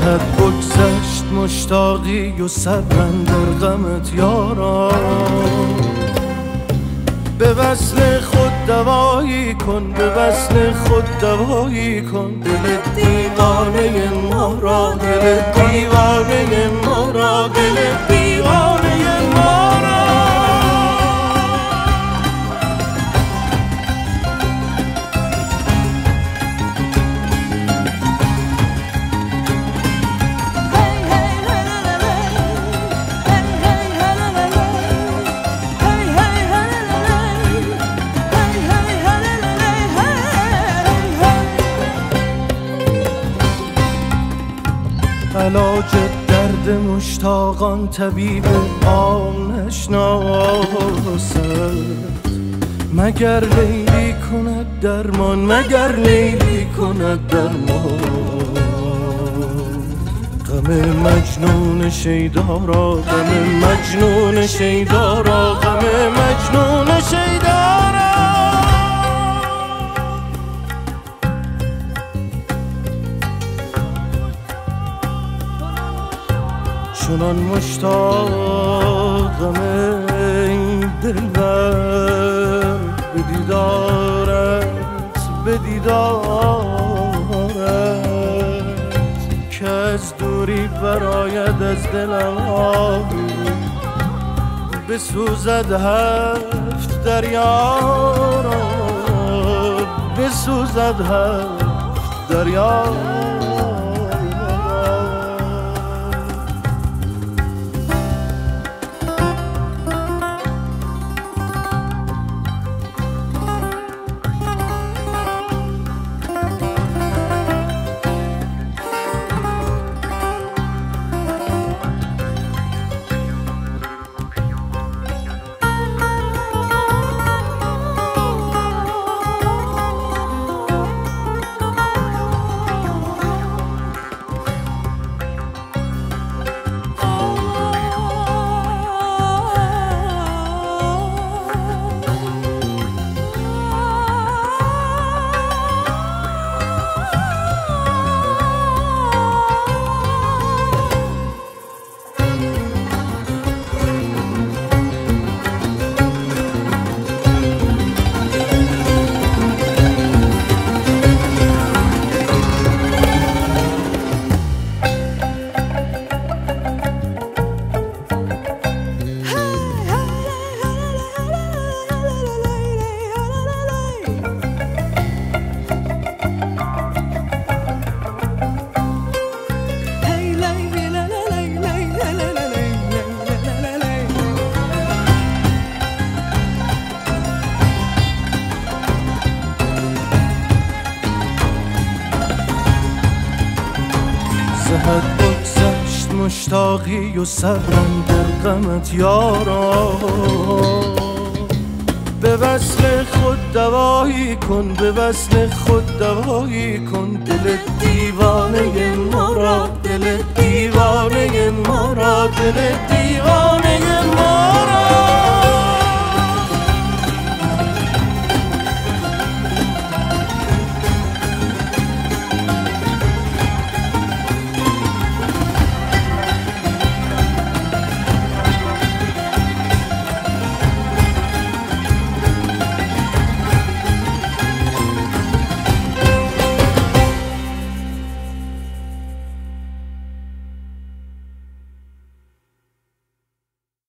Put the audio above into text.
زهد بگذشت مشتاقی و صبرن در غمت یاران. به وصل خود دوایی کن به وصل خود دوایی کن. دل دیوانه ما را دل دیوانه ما را دل دیوانه علاج درد مشتاقان طبیب عام نشناسد مگر لیلی کند درمان مگر لیلی کند درمان. غم مجنون شیدا را غم مجنون شیدا را غم مجنون شیدا را چنان مشتاقم ای دلبر به دیدارت به دیدارت. که از دوری براید از دلم بسوزد هفت دریا را. بسوزد هفت دریا زهد بگذشت مشتاقی و صبرم در غمت یارا. به وصل خود دوایی کن به وصل خود دوایی کن. دل دیوانه ما را دل دیوانه ما را دل دیوانه